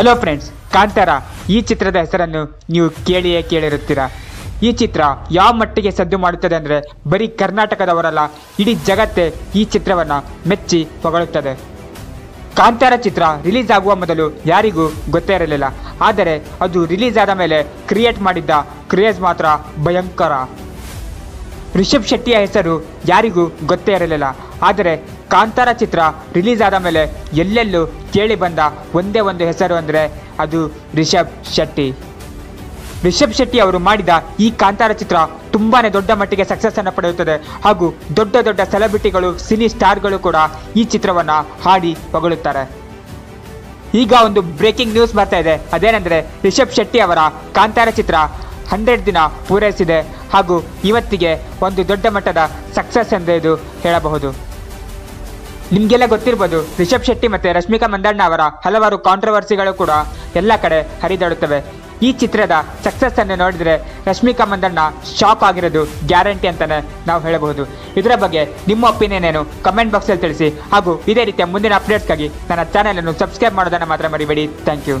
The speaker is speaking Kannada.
Hello friends Kantara. ಈ ಚಿತ್ರದ ಹೆಸರನ್ನು ನೀವು ಕೇಳಿಯೇ ಕೇಳಿರುತ್ತೀರಾ? ಈ ಚಿತ್ರ ಯಾವ ಮಟ್ಟಿಗೆ ಸದ್ದು ಮಾಡುತ್ತದೆ ಅಂದರೆ ಬರೀ ಕರ್ನಾಟಕದವರಲ್ಲ, ಇಡೀ ಜಗತ್ತೇ ಈ ಚಿತ್ರವನ್ನು ಮೆಚ್ಚಿ ಹೊಗಳುತ್ತದೆ. ಕಾಂತಾರ ಚಿತ್ರ ರಿಲೀಸ್ ಆಗುವ ಮೊದಲು ಯಾರಿಗೂ ಗೊತ್ತೇ ಇರಲಿಲ್ಲ. ಆದರೆ ಅದು ರಿಲೀಸ್ ಆದ ಮೇಲೆ ಕ್ರಿಯೇಟ್ ಮಾಡಿದ್ದ ಕ್ರೇಜ್ ಮಾತ್ರ ಭಯಂಕರ. ರಿಷಬ್ ಶೆಟ್ಟಿಯ ಹೆಸರು ಯಾರಿಗೂ ಗೊತ್ತೇ ಇರಲಿಲ್ಲ. ಆದರೆ ಕಾಂತಾರ ಚಿತ್ರ ರಿಲೀಸ್ ಆದ ಮೇಲೆ ಎಲ್ಲೆಲ್ಲೂ ಕೇಳಿ ಬಂದ ಒಂದೇ ಒಂದು ಹೆಸರು ಅಂದರೆ ಅದು ರಿಷಬ್ ಶೆಟ್ಟಿ. ರಿಷಬ್ ಶೆಟ್ಟಿ ಅವರು ಮಾಡಿದ ಈ ಕಾಂತಾರ ಚಿತ್ರ ತುಂಬಾ ದೊಡ್ಡ ಮಟ್ಟಿಗೆ ಸಕ್ಸಸ್ ಅನ್ನು ಪಡೆಯುತ್ತದೆ. ಹಾಗೂ ದೊಡ್ಡ ದೊಡ್ಡ ಸೆಲೆಬ್ರಿಟಿಗಳು ಸಿನಿ ಸ್ಟಾರ್ಗಳು ಕೂಡ ಈ ಚಿತ್ರವನ್ನು ಹಾಡಿ ಹೊಗಳುತ್ತಾರೆ. ಈಗ ಒಂದು ಬ್ರೇಕಿಂಗ್ ನ್ಯೂಸ್ ಬರ್ತಾ ಇದೆ. ಅದೇನೆಂದರೆ ರಿಷಬ್ ಶೆಟ್ಟಿ ಅವರ ಕಾಂತಾರ ಚಿತ್ರ ಹಂಡ್ರೆಡ್ ದಿನ ಪೂರೈಸಿದೆ. ಹಾಗೂ ಇವತ್ತಿಗೆ ಒಂದು ದೊಡ್ಡ ಮಟ್ಟದ ಸಕ್ಸಸ್ ಎಂದು ಹೇಳಬಹುದು. ನಿಮಗೆಲ್ಲ ಗೊತ್ತಿರ್ಬೋದು, ರಿಷಬ್ ಶೆಟ್ಟಿ ಮತ್ತು ರಶ್ಮಿಕಾ ಮಂದಣ್ಣ ಅವರ ಹಲವಾರು ಕಾಂಟ್ರವರ್ಸಿಗಳು ಕೂಡ ಎಲ್ಲ ಕಡೆ ಹರಿದಾಡುತ್ತವೆ. ಈ ಚಿತ್ರದ ಸಕ್ಸಸ್ ಅನ್ನು ನೋಡಿದ್ರೆ ರಶ್ಮಿಕಾ ಮಂದಣ್ಣ ಶಾಕ್ ಆಗಿರೋದು ಗ್ಯಾರಂಟಿ ಅಂತಲೇ ನಾವು ಹೇಳಬಹುದು. ಇದರ ಬಗ್ಗೆ ನಿಮ್ಮ ಒಪಿನಿಯನ್ ಏನು ಕಮೆಂಟ್ ಬಾಕ್ಸಲ್ಲಿ ತಿಳಿಸಿ ಹಾಗೂ ಇದೇ ರೀತಿಯ ಮುಂದಿನ ಅಪ್ಡೇಟ್ಸ್ಗಾಗಿ ನನ್ನ ಚಾನೆಲ್ ಅನ್ನು ಸಬ್ಸ್ಕ್ರೈಬ್ ಮಾಡೋದನ್ನು ಮಾತ್ರ ಮರಿಬೇಡಿ. Thank you